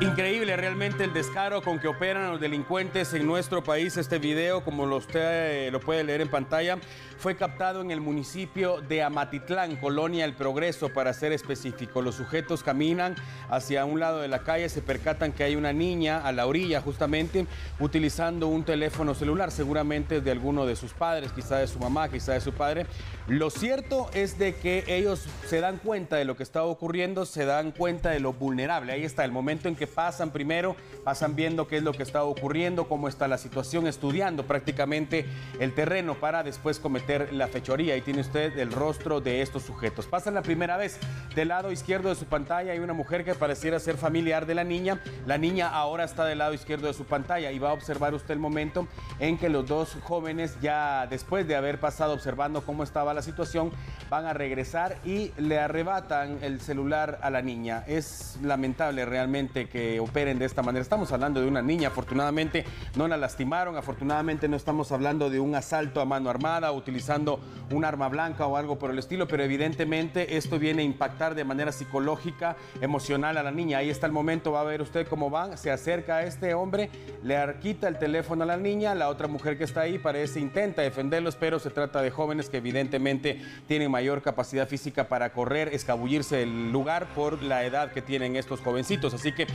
Increíble realmente el descaro con que operan los delincuentes en nuestro país. Este video, como lo usted eh, lo puede leer en pantalla, fue captado en el municipio de Amatitlán, Colonia El Progreso, para ser específico. Los sujetos caminan hacia un lado de la calle, se percatan que hay una niña a la orilla justamente utilizando un teléfono celular, seguramente de alguno de sus padres, quizá de su mamá, quizá de su padre. Lo cierto es de que ellos se dan cuenta de lo que está ocurriendo, se dan cuenta de lo vulnerable. Ahí está el momento en que pasan primero, pasan viendo qué es lo que está ocurriendo, cómo está la situación, estudiando prácticamente el terreno para después cometer la fechoría. Ahí tiene usted el rostro de estos sujetos. Pasan la primera vez. Del lado izquierdo de su pantalla hay una mujer que pareciera ser familiar de la niña. La niña ahora está del lado izquierdo de su pantalla y va a observar usted el momento en que los dos jóvenes ya después de haber pasado observando cómo estaba la situación, van a regresar y le arrebatan el celular a la niña. Es lamentable realmente que operen de esta manera. Estamos hablando de una niña, afortunadamente no la lastimaron, afortunadamente no estamos hablando de un asalto a mano armada, utilizando un arma blanca o algo por el estilo, pero evidentemente esto viene a impactar de manera psicológica, emocional a la niña. Ahí está el momento, va a ver usted cómo van, se acerca a este hombre, le quita el teléfono a la niña, la otra mujer que está ahí parece intenta defenderlos, pero se trata de jóvenes que evidentemente tienen mayor capacidad física para correr, escabullirse del lugar por la edad que tienen estos jovencitos. Así que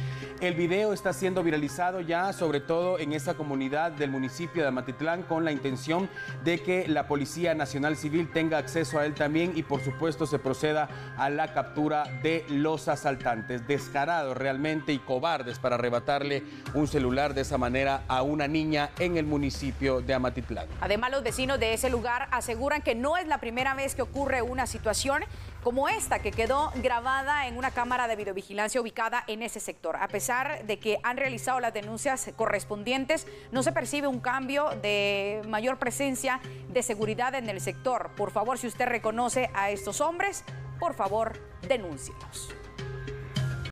el video está siendo viralizado ya, sobre todo en esa comunidad del municipio de Amatitlán, con la intención de que la Policía Nacional Civil tenga acceso a él también y por supuesto se proceda a la captura de los asaltantes. Descarados realmente y cobardes para arrebatarle un celular de esa manera a una niña en el municipio de Amatitlán. Además, los vecinos de ese lugar aseguran que no es la primera vez que ocurre una situación como esta que quedó grabada en una cámara de videovigilancia ubicada en ese sector. A pesar de que han realizado las denuncias correspondientes, no se percibe un cambio de mayor presencia de seguridad en el sector. Por favor, si usted reconoce a estos hombres, por favor, denúncielos.